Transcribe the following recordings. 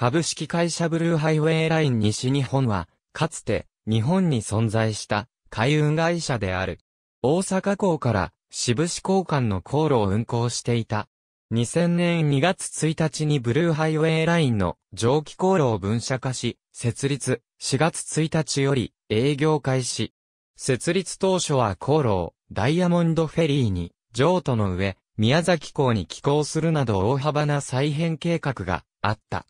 株式会社ブルーハイウェイライン西日本は、かつて日本に存在した海運会社である。大阪港から渋市港間の航路を運航していた。2000年2月1日にブルーハイウェイラインの蒸気航路を分社化し、設立、4月1日より営業開始。設立当初は航路をダイヤモンドフェリーに譲渡の上、宮崎港に寄港するなど大幅な再編計画があった。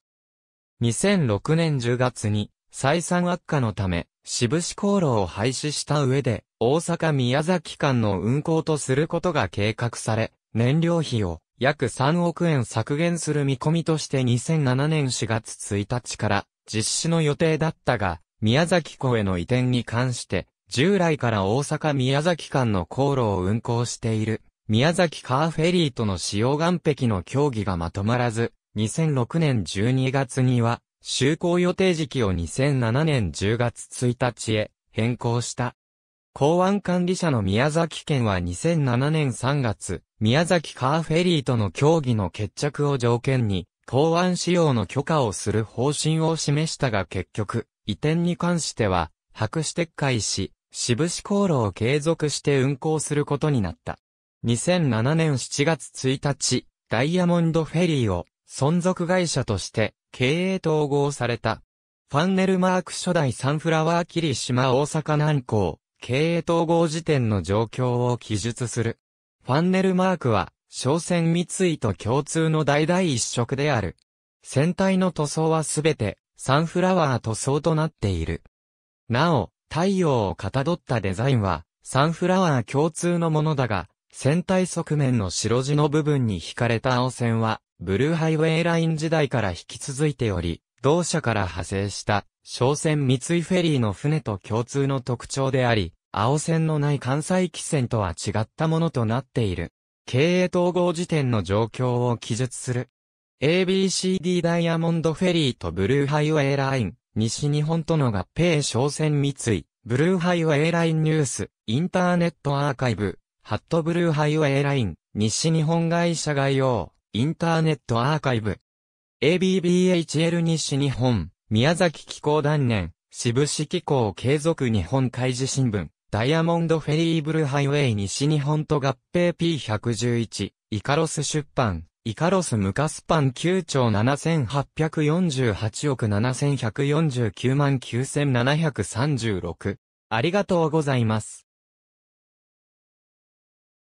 2006年10月に、採算悪化のため、渋市航路を廃止した上で、大阪宮崎間の運行とすることが計画され、燃料費を約3億円削減する見込みとして2007年4月1日から実施の予定だったが、宮崎港への移転に関して、従来から大阪宮崎間の航路を運行している、宮崎カーフェリーとの使用岸壁の協議がまとまらず、2006年12月には、就航予定時期を2007年10月1日へ変更した。港湾管理者の宮崎県は2007年3月、宮崎カーフェリーとの協議の決着を条件に、港湾使用の許可をする方針を示したが結局、移転に関しては、白紙撤回し、渋市航路を継続して運行することになった。2007年7月1日、ダイヤモンドフェリーを存続会社として経営統合された。ファンネルマーク初代サンフラワー霧島大阪南港、経営統合時点の状況を記述する。ファンネルマークは、商船三井と共通の代々一色である。船体の塗装はすべて、サンフラワー塗装となっている。なお、太陽をかたどったデザインは、サンフラワー共通のものだが、船体側面の白地の部分に引かれた青線は、ブルーハイウェイライン時代から引き続いており、同社から派生した商船三井フェリーの船と共通の特徴であり、青線のない関西汽船とは違ったものとなっている。経営統合時点の状況を記述する。ABCD ダイヤモンドフェリーとブルーハイウェイライン、西日本との合併商船三井、ブルーハイウェイラインニュース、インターネットアーカイブ、ハットブルーハイウェイライン、西日本会社概要。インターネットアーカイブ。ABBHL 西日本、宮崎機構断年、渋市機構継続日本海事新聞、ダイヤモンドフェリーブルハイウェイ西日本と合併 P111、イカロス出版、イカロスムカスパン9兆7848億7149万9736。ありがとうございます。